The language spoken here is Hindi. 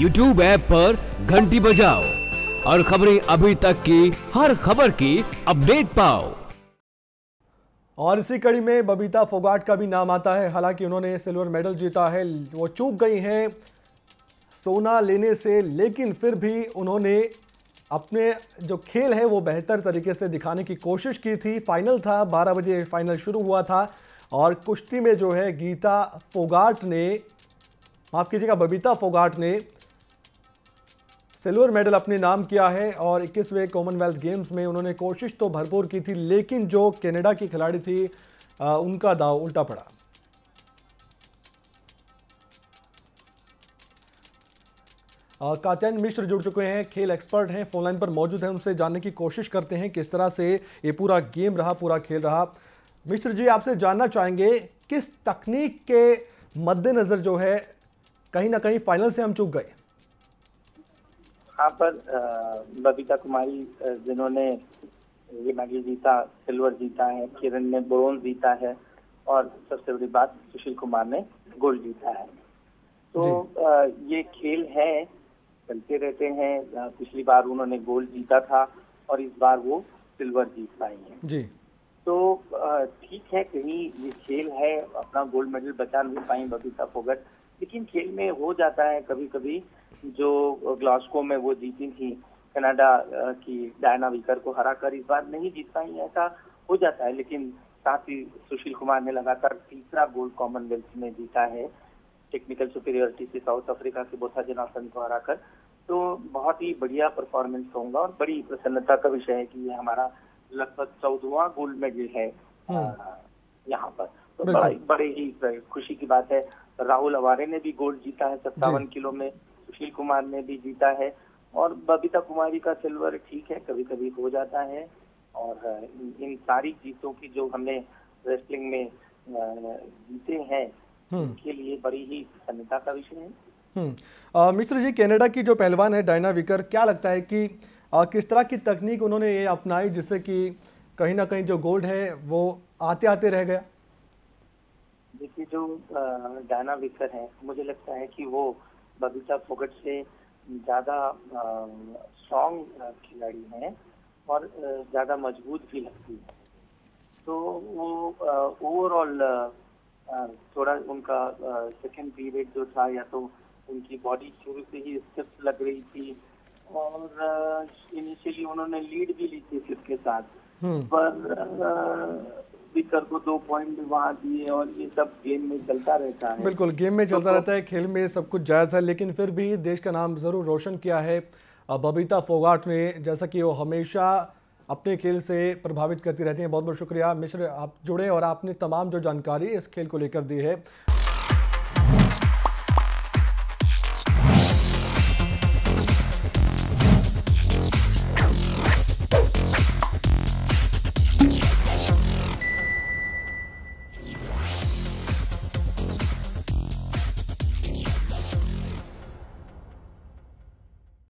यूट्यूब ऐप पर घंटी बजाओ और खबरें अभी तक की, हर खबर की अपडेट पाओ। और इसी कड़ी में बबीता फोगाट का भी नाम आता है। हालाँकि उन्होंने सिल्वर मेडल जीता है, वो चूक गई हैं, सोना लेने से, लेकिन फिर भी उन्होंने अपने जो खेल है वो बेहतर तरीके से दिखाने की कोशिश की थी। फाइनल था 12 बजे फाइनल शुरू हुआ था और कुश्ती में जो है गीता फोगाट ने, माफ़ कीजिएगा, बबीता फोगाट ने सिल्वर मेडल अपने नाम किया है और 21वें कॉमनवेल्थ गेम्स में उन्होंने कोशिश तो भरपूर की थी लेकिन जो कनाडा की खिलाड़ी थी आ, उनका दाव उल्टा पड़ा। कात्यायन मिश्र जुड़ चुके हैं खेल एक्सपर्ट हैं फोनलाइन पर मौजूद हैं उनसे जानने की कोशिश करते हैं किस तरह से ये पूरा गेम रहा पूरा खेल रहा। मिश्र जी आपसे जानना चाहेंगे किस तकनीक के मद्देनज़र जो है कहीं ना कहीं फाइनल से हम चूक गए? यहाँ पर बबीता कुमारी जिन्होंने ये मेडल जीता सिल्वर जीता है किरण ने ब्रोंज जीता है और सबसे बड़ी बात सुशील कुमार ने गोल्ड जीता है। तो ये खेल है चलते रहते हैं पिछली बार उन्होंने गोल्ड जीता था और इस बार वो सिल्वर जीत पाई है। जी। तो ठीक है कहीं ये खेल है अपना गोल्ड मेडल बचा नहीं पाई बबीता फोगट लेकिन खेल में हो जाता है कभी कभी जो ग्लास्को में वो जीती थी कनाडा की डायना विकर को हरा कर इस बार नहीं जीत पाई ऐसा हो जाता है। लेकिन साथ ही सुशील कुमार ने लगातार तीसरा गोल्ड कॉमनवेल्थ में जीता है टेक्निकल सुपीरियरिटी से साउथ अफ्रीका के बोथा जनासन को हराकर। तो बहुत ही बढ़िया परफॉर्मेंस होगा और बड़ी प्रसन्नता का विषय है कि ये हमारा लगभग चौदहवा गोल्ड मेडल है यहाँ पर। तो बड़ा बड़े ही खुशी की बात है। राहुल अवारे ने भी गोल्ड जीता है सत्तावन किलो में सुशील कुमार ने भी जीता है और बबीता कुमारी का सिल्वर ठीक है कभी कभी हो जाता है और इन सारी जीतों की जो हमने रेसलिंग में जीते हैं के लिए बड़ी ही प्रसन्नता का विषय है। मिश्र जी कनाडा की जो पहलवान है डायना विकर क्या लगता है कि आ, किस तरह की तकनीक उन्होंने ये अपनाई जिससे कि कहीं ना कहीं जो गोल्ड है वो आते आते रह गया? देखिए जो डायना विकर है मुझे लगता है कि वो बबीता फोगट से ज़्यादा स्ट्रॉन्ग खिलाड़ी हैं और ज़्यादा मज़बूत भी लगती है। तो वो ओवरऑल थोड़ा उनका सेकेंड पीरियड जो था या तो उनकी बॉडी शुरू से ही स्टिफ लग रही थी और इनिशियली उन्होंने लीड भी ली थी स्लिप के साथ पर स्पीकर को दो पॉइंट वहाँ दिए और ये सब गेम में चलता रहता है। बिल्कुल गेम में चलता तो, रहता है खेल में सब कुछ जायज़ है लेकिन फिर भी देश का नाम ज़रूर रोशन किया है। बबीता फोगाट ने जैसा कि वो हमेशा अपने खेल से प्रभावित करती रहती हैं। बहुत बहुत शुक्रिया। मिश्र आप जुड़े और आपने तमाम जो जानकारी इस खेल को लेकर दी है।